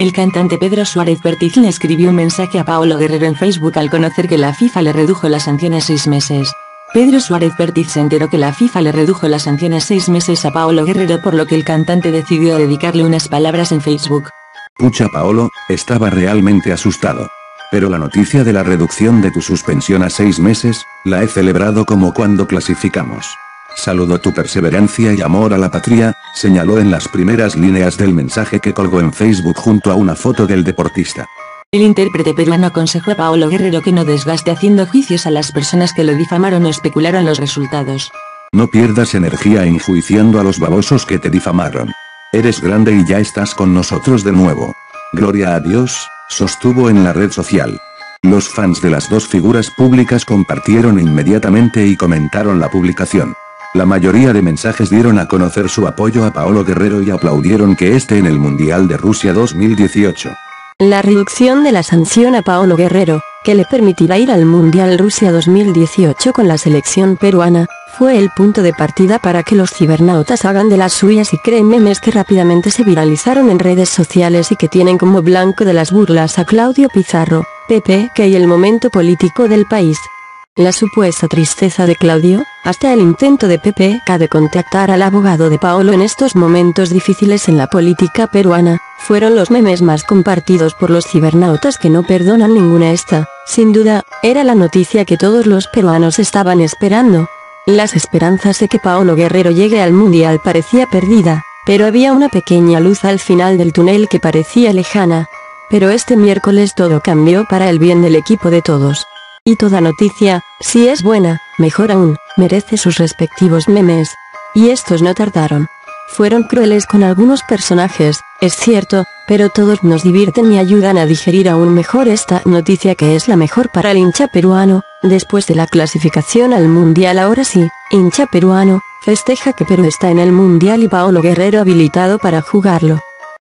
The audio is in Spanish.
El cantante Pedro Suárez Vértiz le escribió un mensaje a Paolo Guerrero en Facebook al conocer que la FIFA le redujo las sanciones seis meses. Pedro Suárez Vértiz se enteró que la FIFA le redujo las sanciones seis meses a Paolo Guerrero por lo que el cantante decidió dedicarle unas palabras en Facebook. Pucha Paolo, estaba realmente asustado. Pero la noticia de la reducción de tu suspensión a seis meses, la he celebrado como cuando clasificamos. Saludo tu perseverancia y amor a la patria, señaló en las primeras líneas del mensaje que colgó en Facebook junto a una foto del deportista. El intérprete peruano aconsejó a Paolo Guerrero que no desgaste haciendo juicios a las personas que lo difamaron o especularon los resultados. No pierdas energía enjuiciando a los babosos que te difamaron. Eres grande y ya estás con nosotros de nuevo. Gloria a Dios, sostuvo en la red social. Los fans de las dos figuras públicas compartieron inmediatamente y comentaron la publicación. La mayoría de mensajes dieron a conocer su apoyo a Paolo Guerrero y aplaudieron que esté en el Mundial de Rusia 2018. La reducción de la sanción a Paolo Guerrero, que le permitirá ir al Mundial Rusia 2018 con la selección peruana, fue el punto de partida para que los cibernautas hagan de las suyas y creen memes que rápidamente se viralizaron en redes sociales y que tienen como blanco de las burlas a Claudio Pizarro, Pepe, que y el momento político del país. La supuesta tristeza de Claudio, hasta el intento de PPK de contactar al abogado de Paolo en estos momentos difíciles en la política peruana, fueron los memes más compartidos por los cibernautas que no perdonan ninguna esta, sin duda, era la noticia que todos los peruanos estaban esperando. Las esperanzas de que Paolo Guerrero llegue al mundial parecía perdida, pero había una pequeña luz al final del túnel que parecía lejana. Pero este miércoles todo cambió para el bien del equipo de todos. Y toda noticia, si es buena, mejor aún, merece sus respectivos memes. Y estos no tardaron. Fueron crueles con algunos personajes, es cierto, pero todos nos divierten y ayudan a digerir aún mejor esta noticia que es la mejor para el hincha peruano, después de la clasificación al mundial ahora sí, hincha peruano, festeja que Perú está en el mundial y Paolo Guerrero habilitado para jugarlo.